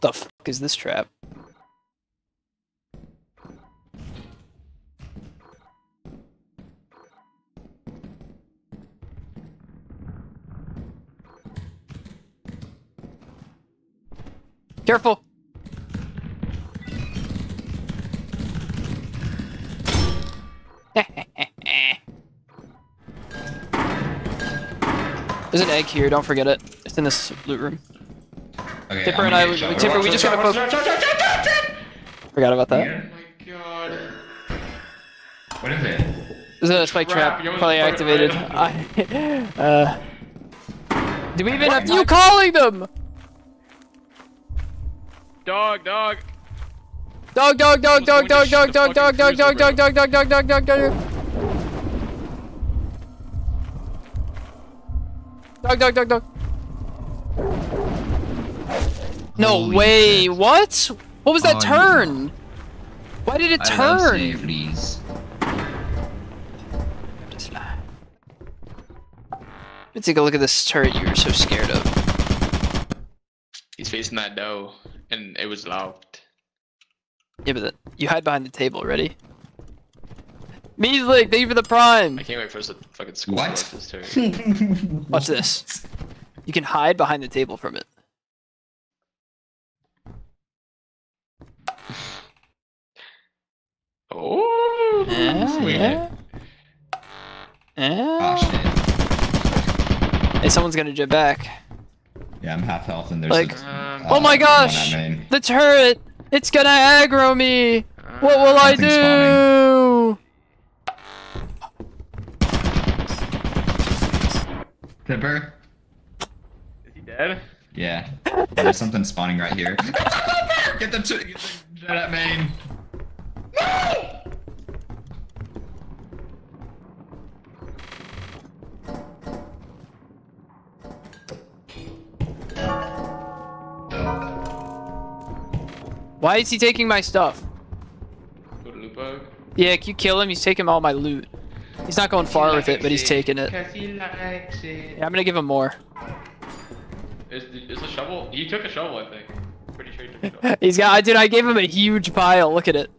What the fuck is this trap? Careful! There's an egg here, don't forget it. It's in this loot room. Okay, Tipper and I, gonna we- Tipper, shot. we just gotta focus. Forgot about that. Yeah. my god. What is it? There's a spike Trap, trap, you almost probably put activated. I, uh, do we even have you calling them? Dog, dog. Dog, dog, dog, dog, dog, Almost dog, going to dog, dog, shoot the dog, dog, fucking dog, dog, dog, dog, dog, dog, dog, dog. Dog, dog, dog, No Holy way! shit. What? What was that Oh, turn? Why did it I love turn? safeties. Let's take a look at this turret you were so scared of. He's facing that dough, and it was locked. Yeah, but the, you hide behind the table. Ready? Measly, thank you for the prime. I can't wait for us to fucking score What? off this turret. Watch this. You can hide behind the table from it. Oh, Yeah, yeah. Oh Yeah. shit. Hey, someone's gonna jet back. Yeah, I'm half health and there's Like- a, Um, Oh my gosh! The turret! It's gonna aggro me! What will I Nothing's do? Tipper? Is he dead? Yeah. There's something spawning right here. get the t- get the jet at main. Why is he taking my stuff? Go to loot bug. Yeah, can you kill him? He's taking all my loot. He's not going far with it, but he's taking it. It. Yeah, I'm gonna give him more. Is, is a shovel? He took a shovel, I think. Pretty sure he took a shovel. He's got, dude, I gave him a huge pile. Look at it.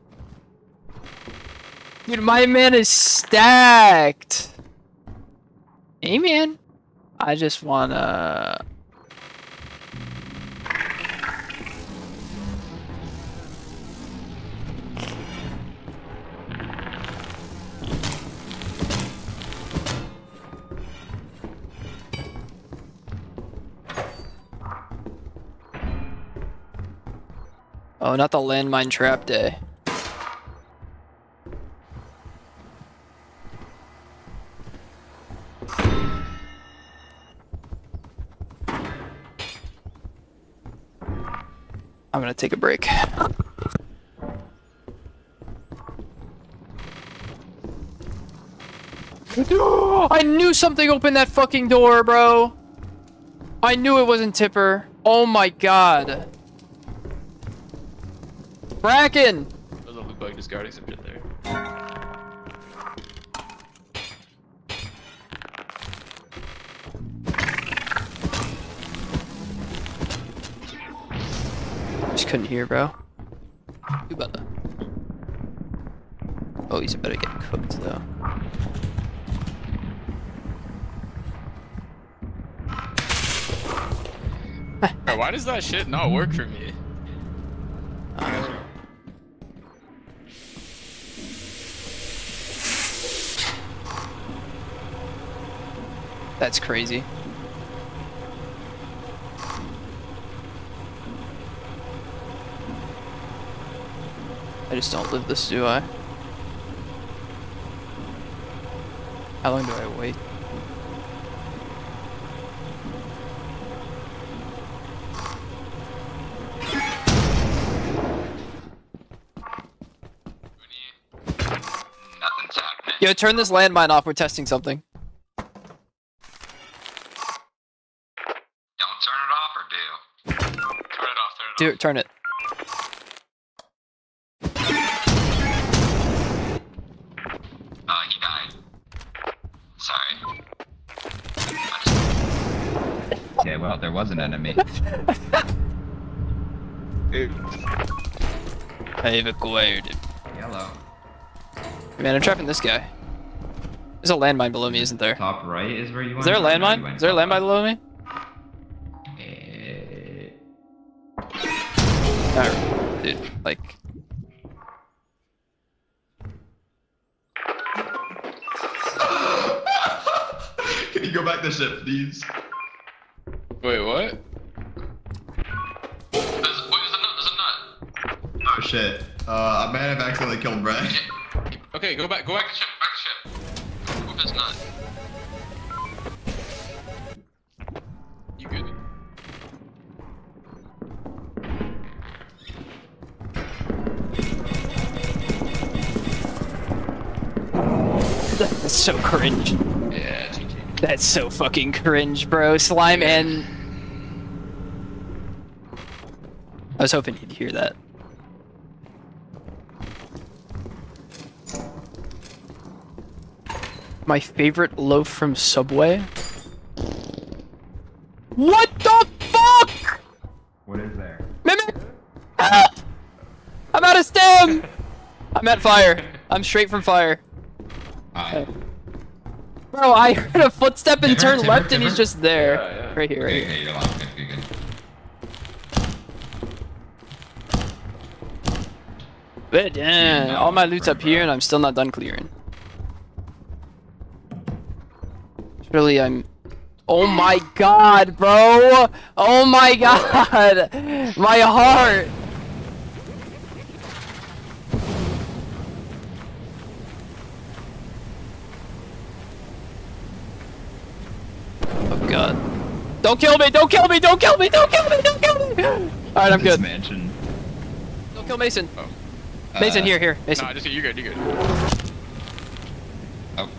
Dude, my man is stacked. Hey, man. I just wanna. Oh, not the landmine trap day. I'm gonna take a break. I knew something opened that fucking door, bro. I knew it wasn't Tipper. Oh my god. Bracken! There's a loot bug just guarding some shit there. Just couldn't hear, bro. Oh, you about to. Oh, he's about to get cooked, though. Why does that shit not work for me? That's crazy. I just don't live this, do I? How long do I wait? Yo, turn this landmine off. We're testing something. Turn it turn it. Oh. Sorry. Okay, well, there was an enemy. I've acquired it. Yellow. Man, I'm trapping this guy. There's a landmine below me, isn't there? Top right is where you want. Is there a to go? No, you landmine? Is there a landmine below me? Left. Eh, dude, like, Can you go back to ship, please? Wait, what? Oh shit. Uh, I may have accidentally killed Brad. Okay, go back, go back to ship, so cringe. Yeah, That's so fucking cringe, bro. Slime and... I was hoping you'd hear that. My favorite loaf from Subway? What the fuck? What is there? Mimic! Help! Ah! I'm out of stem! I'm at fire. I'm straight from fire. Alright. Bro, I heard a footstep and Timber, turned timber, left and he's just there. Yeah, yeah. Right here, right Okay, here. okay, you're loud. Okay, good, good. But damn, all my loot's up here and I'm still not done clearing. Surely I'm... Oh my god, bro! Oh my god! My heart! Oh god. Don't kill me! Don't kill me! Don't kill me! Don't kill me! Don't kill me! Alright, I'm This good. mansion. Don't kill Mason. Oh. Mason, Uh, here, here. Mason. Nah, just you're good, you're good. Oh.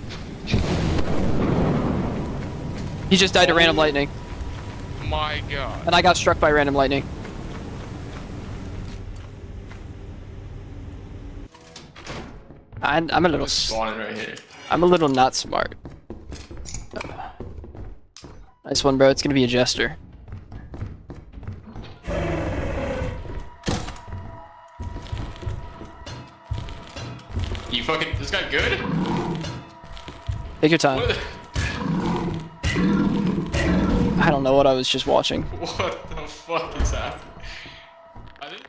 He just died to random lightning. My god. And I got struck by random lightning. I'm, I'm a little, right here. I'm a little not smart. Nice one, bro. It's gonna be a jester. You fucking, this guy good? Take your time. I don't know what I was just watching. what the fuck is happening? I think.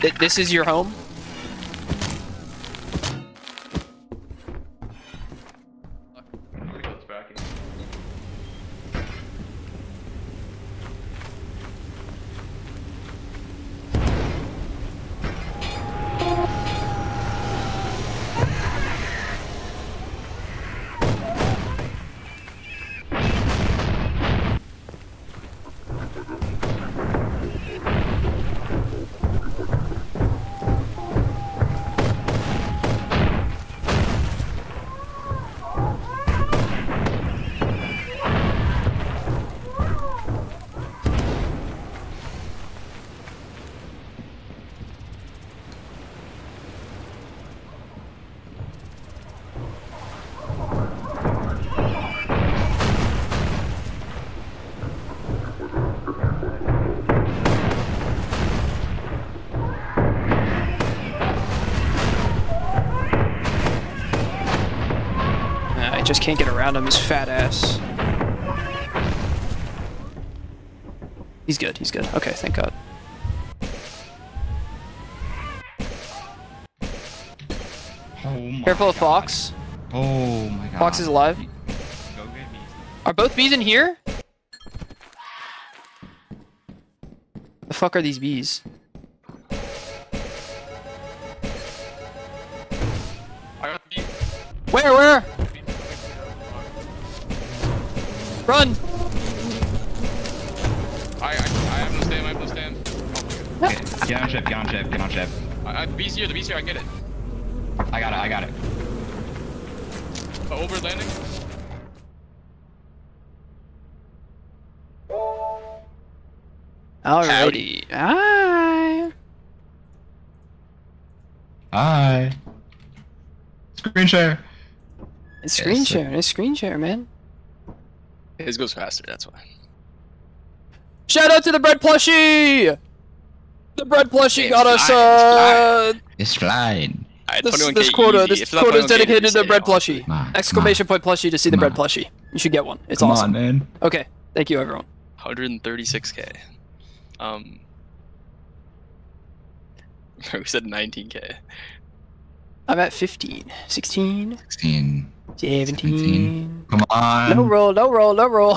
Th- this is your home? Just can't get around him, his fat ass. He's good, he's good. Okay, thank god. Oh my Careful of Fox. Oh my god. Fox is alive. Go get me. Are both bees in here? The fuck are these bees? I got the Where, where? Run! I, I, I have no stand, I have no stand. Oh my god. Okay, get on ship, get on ship, get on ship. I, I, the beast here, the beast here, I get it. I got it, I got it. Uh, over landing. Alrighty. Hi. Hi. Screen share. It's screen Yes. share. It's screen share, man. His goes faster. That's why. Shout out to the bread plushie. The bread plushie It's got us flying, uh It's flying. Alright, this, 21K this quota. easy. This it's not quota is dedicated to the bread plushie. Come on, come Exclamation point plushie to see the Come bread plushie. You should get one. It's Come awesome. on, man. Okay, thank you everyone. 136k. Um. We said 19k. I'm at 15, 16, 16. 17. Come on. No roll, no roll, no roll.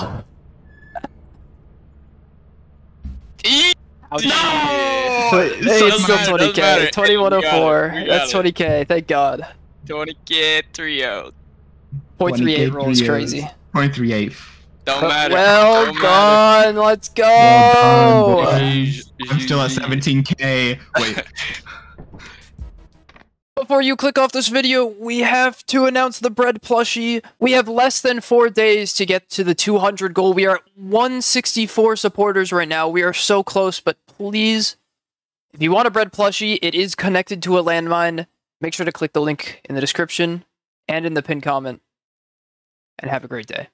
Ouch. No! But, hey, it's still matter, 20k. matter. 2104. We got it, we That's got it. 20k. Thank God. 20k trio. 0.38 roll is 20K crazy. 0.38. Don't matter. Well Don't matter. done. Let's go. Well done. I'm still at 17k. Wait. Before you click off this video, we have to announce the bread plushie. We have less than four days to get to the 200 goal. We are at 164 supporters right now. We are so close, but please, if you want a bread plushie, it is connected to a landmine. Make sure to click the link in the description and in the pinned comment. And have a great day.